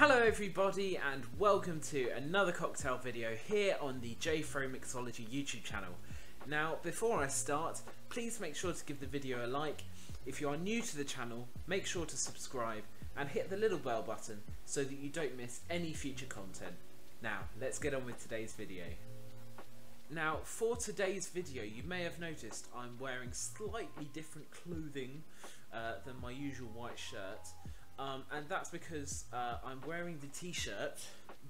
Hello everybody and welcome to another cocktail video here on the JFro Mixology YouTube channel. Now before I start, please make sure to give the video a like. If you are new to the channel, make sure to subscribe and hit the little bell button so that you don't miss any future content. Now let's get on with today's video. Now for today's video you may have noticed I'm wearing slightly different clothing uh, than my usual white shirt. Um, and that's because uh, I'm wearing the t-shirt,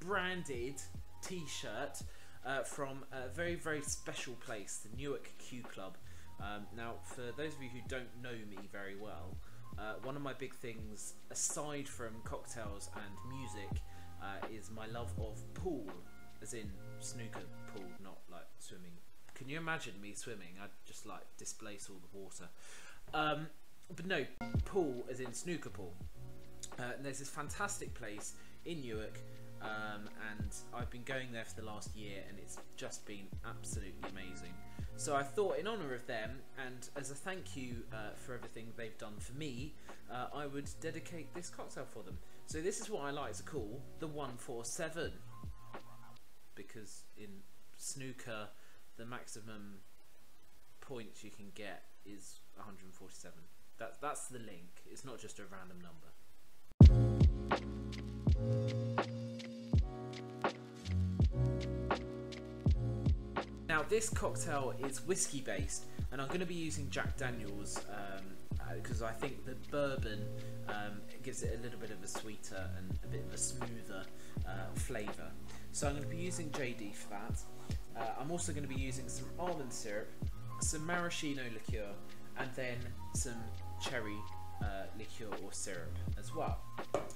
branded t-shirt, uh, from a very, very special place, the Newark Cue Club. Um, now, for those of you who don't know me very well, uh, one of my big things, aside from cocktails and music, uh, is my love of pool, as in snooker pool, not like swimming. Can you imagine me swimming? I'd just like displace all the water. Um, but no, pool as in snooker pool. Uh, and there's this fantastic place in Newark, um, and I've been going there for the last year, and it's just been absolutely amazing. So I thought, in honour of them, and as a thank you uh, for everything they've done for me, uh, I would dedicate this cocktail for them. So this is what I like to call the 147, because in snooker, the maximum points you can get is 147. That's that's the link. It's not just a random number. Now this cocktail is whiskey based and I'm going to be using Jack Daniels because um, uh, I think the bourbon um, gives it a little bit of a sweeter and a bit of a smoother uh, flavour. So I'm going to be using JD for that. Uh, I'm also going to be using some almond syrup, some maraschino liqueur and then some cherry uh, liqueur or syrup as well.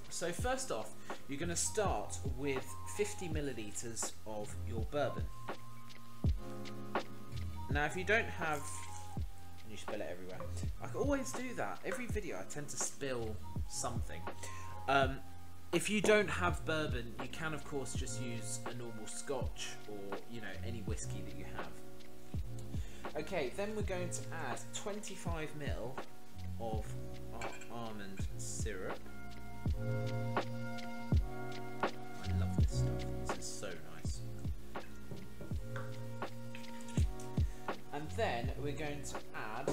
So first off, you're going to start with 50 milliliters of your bourbon. Now if you don't have, you spill it everywhere. I can always do that. Every video I tend to spill something. Um, if you don't have bourbon, you can of course just use a normal scotch or you know any whiskey that you have. Okay, then we're going to add 25 ml of almond syrup. I love this stuff. This is so nice. And then we're going to add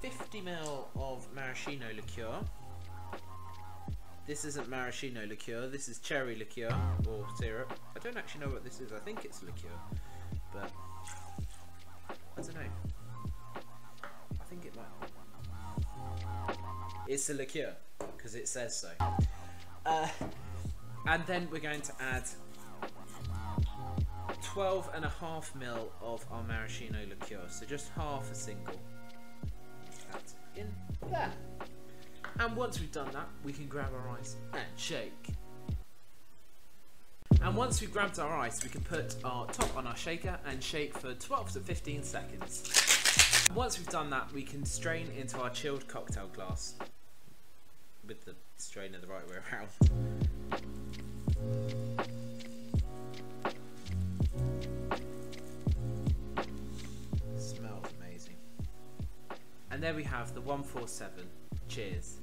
50 ml of maraschino liqueur. This isn't maraschino liqueur, this is cherry liqueur or syrup. I don't actually know what this is, I think it's liqueur, but I don't know. It's a liqueur because it says so. Uh, and then we're going to add 12 and a half mil of our maraschino liqueur, so just half a single. That's in there. And once we've done that, we can grab our ice and shake. And once we've grabbed our ice, we can put our top on our shaker and shake for 12 to 15 seconds. Once we've done that, we can strain into our chilled cocktail glass with the strainer the right way around. Smells amazing. And there we have the 147. Cheers.